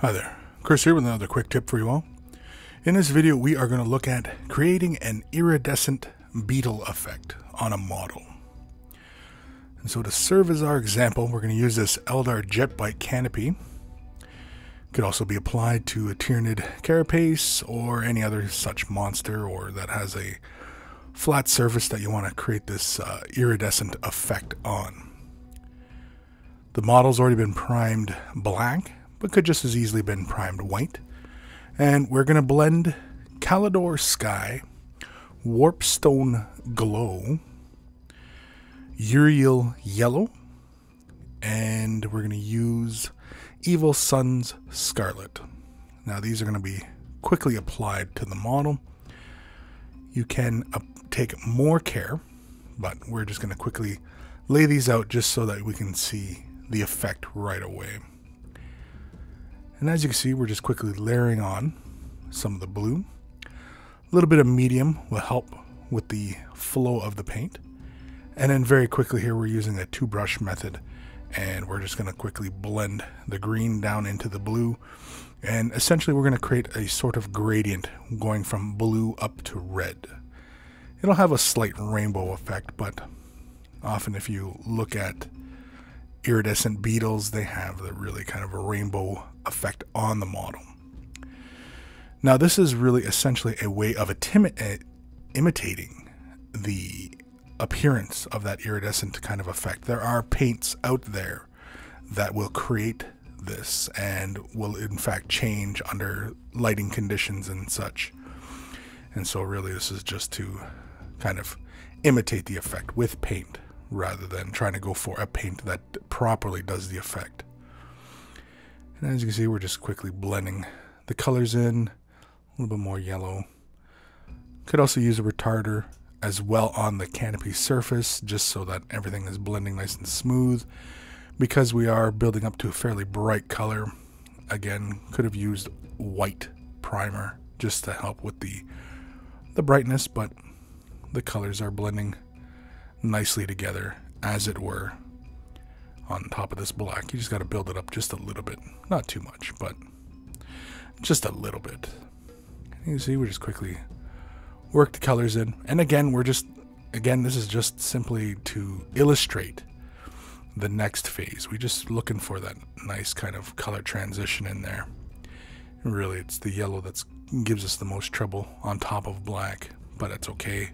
Hi there, Kris here with another quick tip for you all. In this video, we are going to look at creating an iridescent beetle effect on a model. And so to serve as our example, we're going to use this Eldar Jetbike canopy. Could also be applied to a Tyranid carapace or any other such monster or that has a flat surface that you want to create this uh, iridescent effect on. The model's already been primed black, but could just as easily been primed white. And we're going to blend Caledor Sky, Warpstone Glow, Yriel Yellow, and we're going to use Evil Sunz Scarlet. Now these are going to be quickly applied to the model. You can uh, take more care, but we're just going to quickly lay these out just so that we can see the effect right away. And as you can see, we're just quickly layering on some of the blue. A little bit of medium will help with the flow of the paint. And then very quickly here, we're using a two brush method and we're just going to quickly blend the green down into the blue. And essentially we're going to create a sort of gradient going from blue up to red. It'll have a slight rainbow effect, but often if you look at iridescent beetles, they have the really kind of a rainbow effect on the model. Now, this is really essentially a way of uh, imitating the appearance of that iridescent kind of effect. There are paints out there that will create this and will, in fact, change under lighting conditions and such. And so, really, this is just to kind of imitate the effect with paint rather than trying to go for a paint that properly does the effect. And as you can see, we're just quickly blending the colors in, a little bit more yellow. Could also use a retarder as well on the canopy surface, just so that everything is blending nice and smooth. Because we are building up to a fairly bright color, again, could have used white primer just to help with the the brightness, but the colors are blending nicely together, as it were, on top of this black. You just got to build it up just a little bit. Not too much, but just a little bit. You see, we just quickly work the colors in. And again, we're just, again, this is just simply to illustrate the next phase. We're just looking for that nice kind of color transition in there. really, it's the yellow that gives us the most trouble on top of black, but it's okay.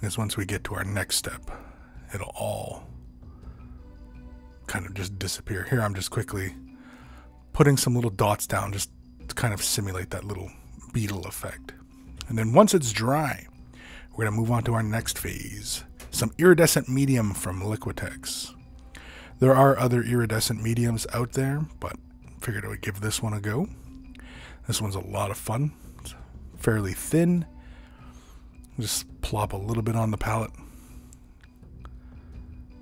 Because once we get to our next step, it'll all kind of just disappear. Here I'm just quickly putting some little dots down just to kind of simulate that little beetle effect. And then once it's dry, we're going to move on to our next phase. Some iridescent medium from Liquitex. There are other iridescent mediums out there, but figured I would give this one a go. This one's a lot of fun. It's fairly thin just plop a little bit on the palette.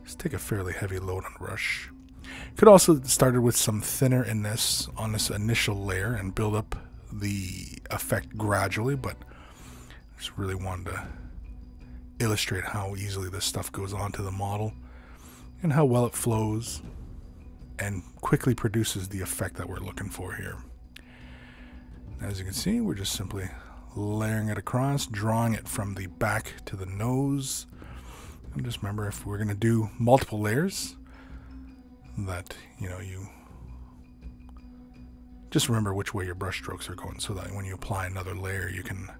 Just take a fairly heavy load on brush. Could also started with some thinner in this on this initial layer and build up the effect gradually, but just really wanted to illustrate how easily this stuff goes onto the model and how well it flows and quickly produces the effect that we're looking for here. As you can see, we're just simply layering it across, drawing it from the back to the nose. And just remember if we're going to do multiple layers, that, you know, you just remember which way your brush strokes are going so that when you apply another layer, you can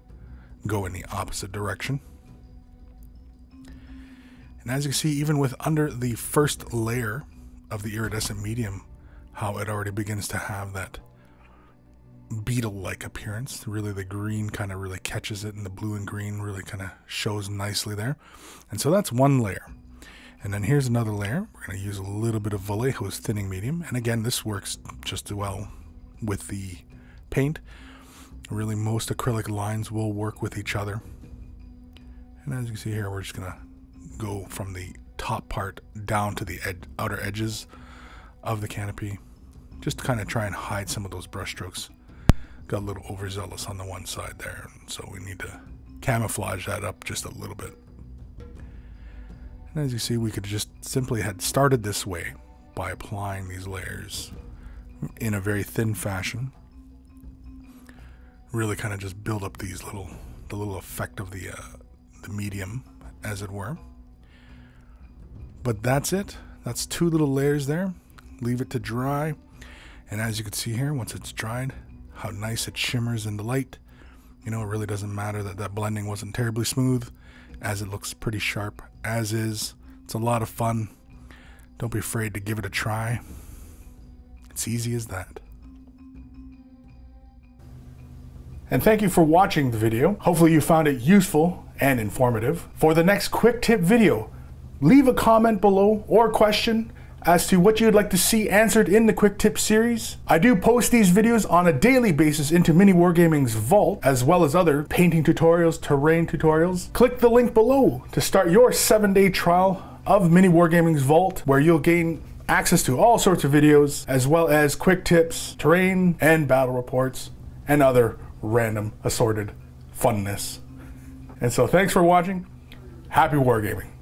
go in the opposite direction. And as you see, even with under the first layer of the iridescent medium, how it already begins to have that beetle-like appearance. Really, the green kind of really catches it, and the blue and green really kind of shows nicely there. And so that's one layer. And then here's another layer. We're going to use a little bit of Vallejo's thinning medium. And again, this works just as well with the paint. Really, most acrylic lines will work with each other. And as you can see here, we're just going to go from the top part down to the ed outer edges of the canopy. Just to kind of try and hide some of those brush strokes got a little overzealous on the one side there, so we need to camouflage that up just a little bit. And as you see, we could just simply had started this way by applying these layers in a very thin fashion. Really kind of just build up these little, the little effect of the, uh, the medium, as it were. But that's it. That's two little layers there. Leave it to dry. And as you can see here, once it's dried, how nice it shimmers in the light. You know, it really doesn't matter that that blending wasn't terribly smooth, as it looks pretty sharp as is. It's a lot of fun. Don't be afraid to give it a try. It's easy as that. And thank you for watching the video. Hopefully you found it useful and informative. For the next quick tip video, leave a comment below or question as to what you'd like to see answered in the quick tip series. I do post these videos on a daily basis into Mini Wargaming's vault, as well as other painting tutorials, terrain tutorials. Click the link below to start your seven day trial of Mini Wargaming's vault, where you'll gain access to all sorts of videos, as well as quick tips, terrain, and battle reports, and other random assorted funness. And so thanks for watching. Happy Wargaming.